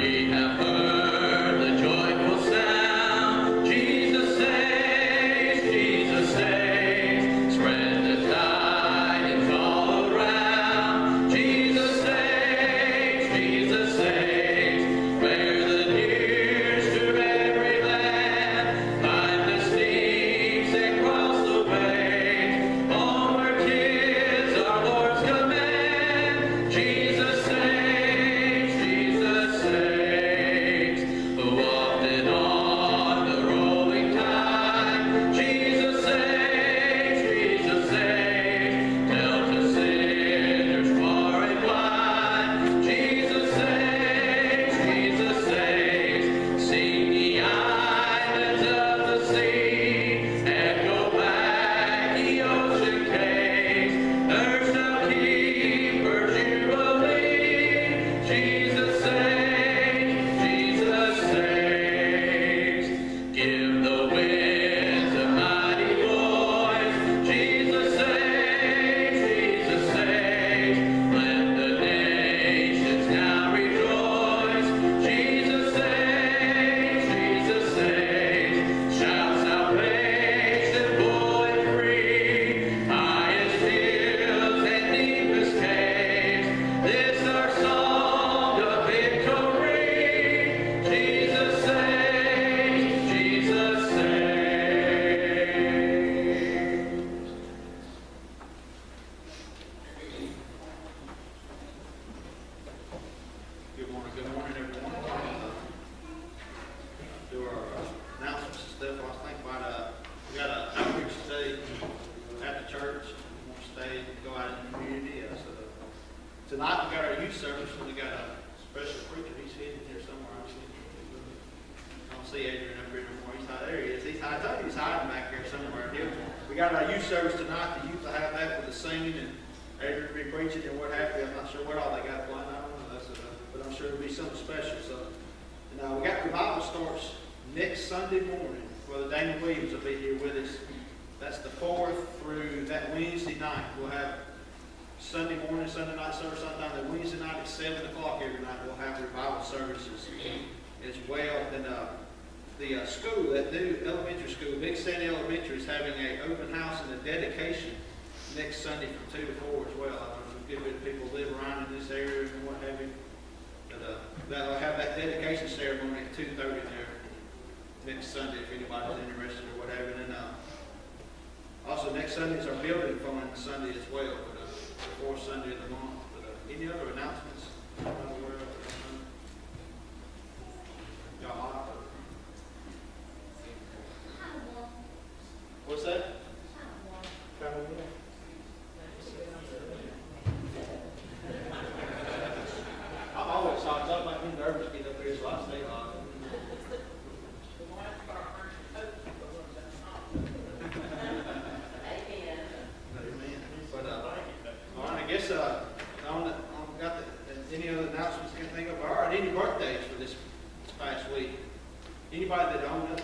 we have was thinking about, uh, we got an outreach day at the church, we stay, go out in the community. Uh, so tonight we got our youth service, and we got a special preacher. He's hidden here somewhere. I'm I don't see Adrian up here no more. He's not there. He is. He's, I thought he was hiding back here somewhere. Here we got our youth service tonight. The youth will have that with the singing and Adrian will be preaching and what have you. I'm not sure what all they got planned. I don't know. That's a, but I'm sure it'll be something special. So, and uh, we got revival starts next Sunday morning. Brother Daniel Williams will be here with us. That's the fourth through that Wednesday night. We'll have Sunday morning, Sunday night service sometime, then Wednesday night at seven o'clock every night, we'll have revival services as well. And, uh, the uh, school, that new elementary school, Big Sandy Elementary is having a open house and a dedication next Sunday from two to four as well. I know some good bit of people live around in this area and what have you. But, uh, they'll have that dedication ceremony at two thirty there next Sunday, if anybody's interested or what you. And, uh, also, next Sunday is our building fund Sunday as well, but, uh, the fourth Sunday of the month. But, uh, any other announcements? Y'all, what's that? I'm always hot, I'm nervous getting up here, so I stay hot. Amen. But, uh, all right, I guess, uh, on, the- on, got the, any other announcements, can think of, all right, any birthdays for this past week? To it?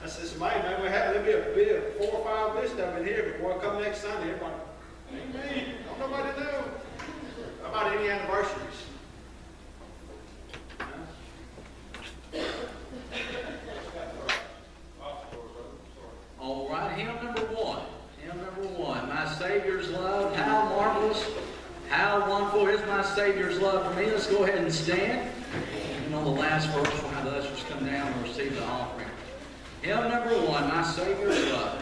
That's, it's amazing, man, we have, there'll be a, a four or five list of in here, before I come next Sunday, everybody, ain't don't nobody know. About any anniversaries? All right, hymn number one. Hymn number one. My Savior's love, how marvelous, how wonderful is my Savior's love for me. Let's go ahead and stand. And on the last verse, we'll have the ushers come down and receive the offering. Hymn number one, my Savior's love.